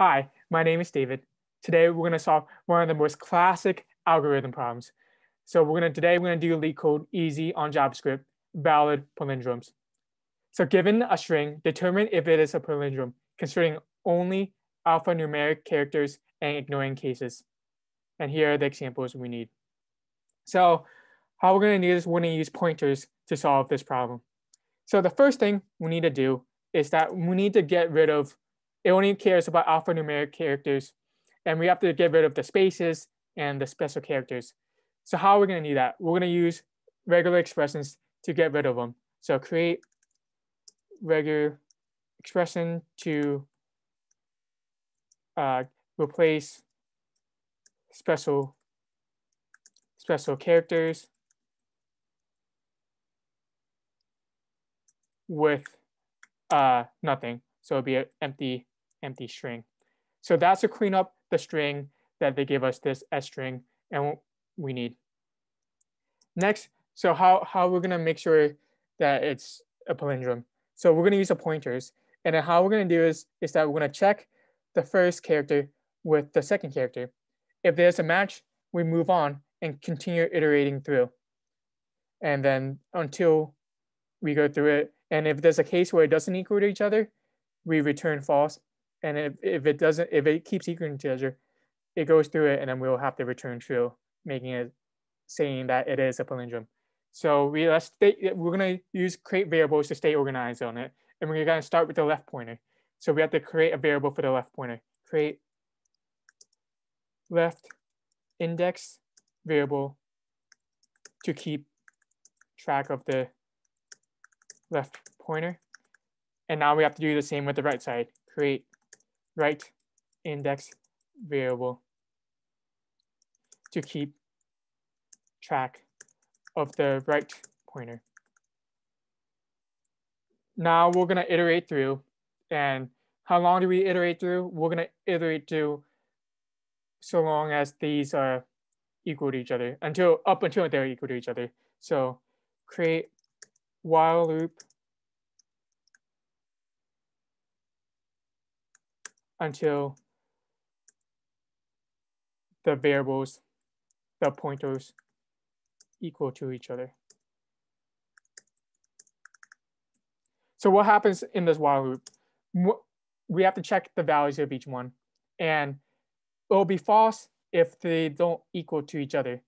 Hi, my name is David. Today we're going to solve one of the most classic algorithm problems. So we're going to today we're going to do LeetCode easy on JavaScript, valid palindromes. So given a string, determine if it is a palindrome, considering only alphanumeric characters and ignoring cases. And here are the examples we need. So how we're going to do this, we're going to use pointers to solve this problem. So the first thing we need to do is that we need to get rid of it only cares about alphanumeric characters. And we have to get rid of the spaces and the special characters. So how are we going to do that? We're going to use regular expressions to get rid of them. So create regular expression to uh, replace special special characters with uh, nothing. So it'll be an empty empty string. So that's to clean up the string that they give us this S string and we need. Next, so how, how we're gonna make sure that it's a palindrome. So we're gonna use the pointers. And then how we're gonna do is, is that we're gonna check the first character with the second character. If there's a match, we move on and continue iterating through. And then until we go through it. And if there's a case where it doesn't equal to each other, we return false and if, if it doesn't, if it keeps equal integer, it goes through it and then we'll have to return true, making it saying that it is a palindrome. So we let's state, we're gonna use create variables to stay organized on it. And we're gonna start with the left pointer. So we have to create a variable for the left pointer. Create left index variable to keep track of the left pointer. And now we have to do the same with the right side. Create right index variable to keep track of the right pointer. Now we're gonna iterate through and how long do we iterate through? We're gonna iterate through so long as these are equal to each other until up until they're equal to each other. So create while loop until the variables, the pointers equal to each other. So what happens in this while loop? We have to check the values of each one. And it will be false if they don't equal to each other.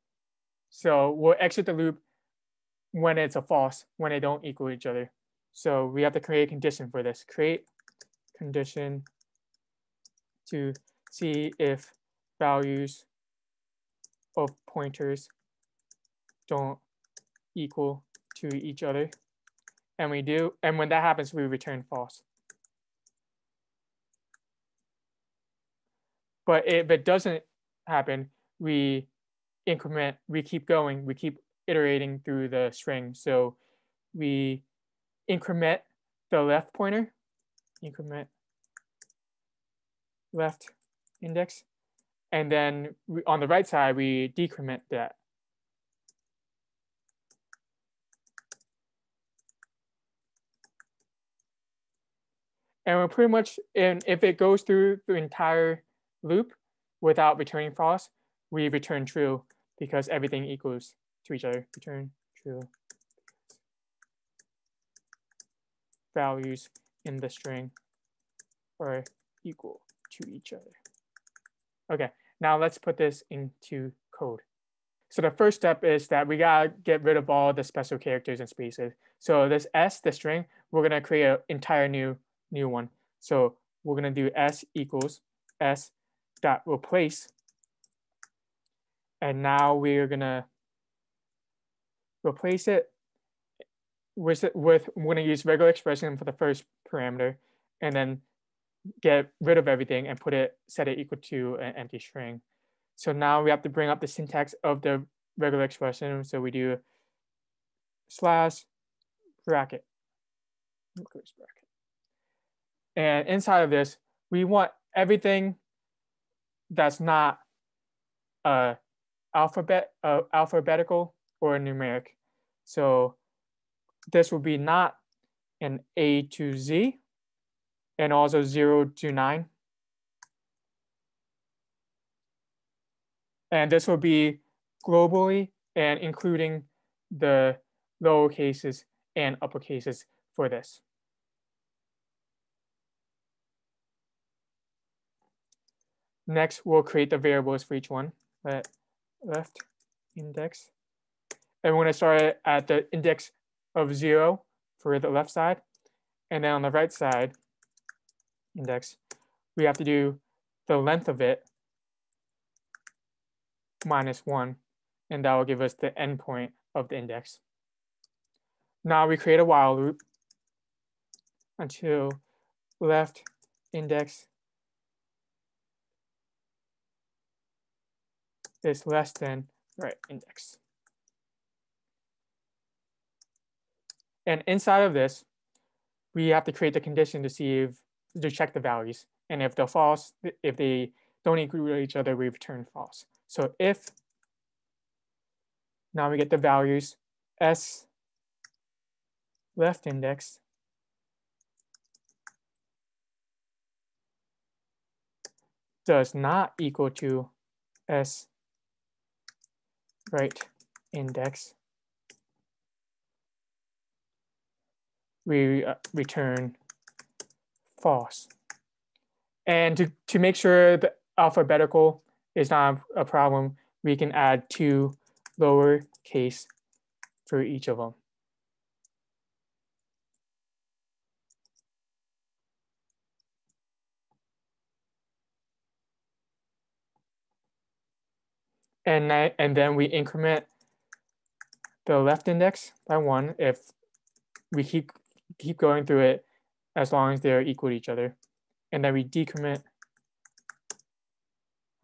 So we'll exit the loop when it's a false, when they don't equal each other. So we have to create a condition for this. Create condition to see if values of pointers don't equal to each other. And we do, and when that happens, we return false. But if it doesn't happen, we increment, we keep going, we keep iterating through the string. So we increment the left pointer, increment left index. And then we, on the right side, we decrement that. And we're pretty much, and if it goes through the entire loop without returning false, we return true because everything equals to each other. Return true. Values in the string are equal to each other. Okay, now let's put this into code. So the first step is that we gotta get rid of all the special characters and spaces. So this s, the string, we're gonna create an entire new new one. So we're gonna do s equals s dot replace. And now we're gonna replace it with, with we're gonna use regular expression for the first parameter and then get rid of everything and put it, set it equal to an empty string. So now we have to bring up the syntax of the regular expression. So we do slash bracket, bracket. And inside of this, we want everything that's not uh, alphabet, uh, alphabetical or numeric. So this would be not an A to Z, and also 0 to 9. And this will be globally and including the lower cases and upper cases for this. Next, we'll create the variables for each one. Let left index. And we're gonna start at the index of zero for the left side. And then on the right side, index, we have to do the length of it minus one, and that will give us the endpoint of the index. Now we create a while loop until left index is less than right index. And inside of this, we have to create the condition to see if, to check the values. And if they're false, if they don't agree with each other, we return false. So if, now we get the values, S left index does not equal to S right index, we uh, return false. And to, to make sure the alphabetical is not a problem, we can add to lower case for each of them. and, I, and then we increment the left index by one if we keep, keep going through it as long as they're equal to each other. And then we decrement,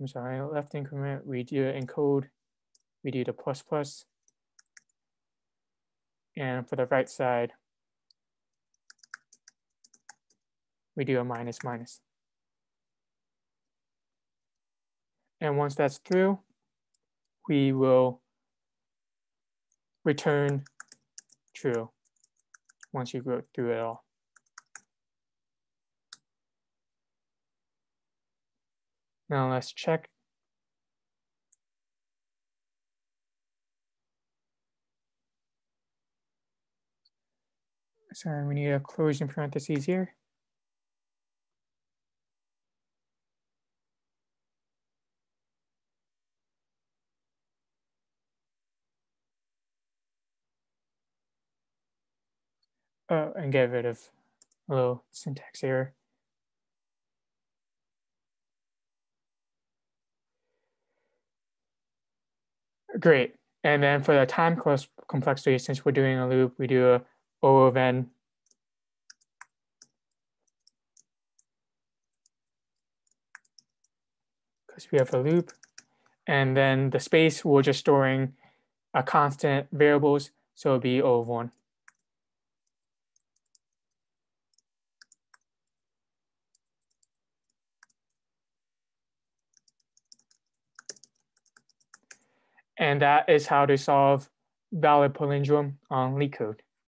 I'm sorry, left increment, we do encode, we do the plus plus. And for the right side, we do a minus minus. And once that's through, we will return true once you go through it all. Now let's check. Sorry, we need a closing parentheses here. uh, and get rid of a little syntax error. Great. And then for the time complexity, since we're doing a loop, we do a O of n because we have a loop. And then the space, we're just storing a constant variables. So it'll be O of 1. And that is how to solve valid palindrome on LeetCode.